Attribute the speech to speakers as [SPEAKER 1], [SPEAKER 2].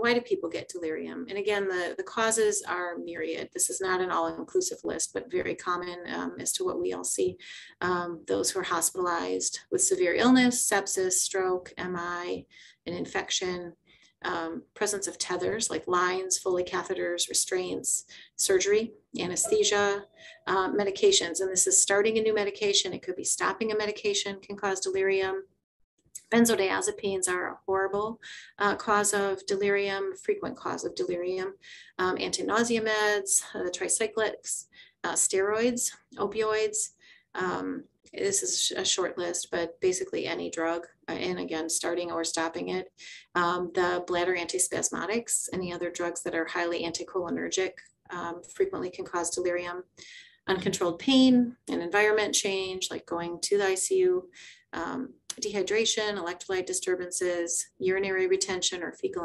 [SPEAKER 1] why do people get delirium? And again, the, the causes are myriad. This is not an all-inclusive list, but very common um, as to what we all see. Um, those who are hospitalized with severe illness, sepsis, stroke, MI, an infection, um, presence of tethers like lines, Foley catheters, restraints, surgery, anesthesia, uh, medications. And this is starting a new medication. It could be stopping a medication can cause delirium. Benzodiazepines are a horrible uh, cause of delirium, frequent cause of delirium. Um, anti-nausea meds, uh, tricyclics, uh, steroids, opioids. Um, this is a short list, but basically any drug, uh, and again, starting or stopping it. Um, the bladder antispasmodics, any other drugs that are highly anticholinergic, um, frequently can cause delirium. Uncontrolled pain and environment change, like going to the ICU, um, dehydration, electrolyte disturbances, urinary retention or fecal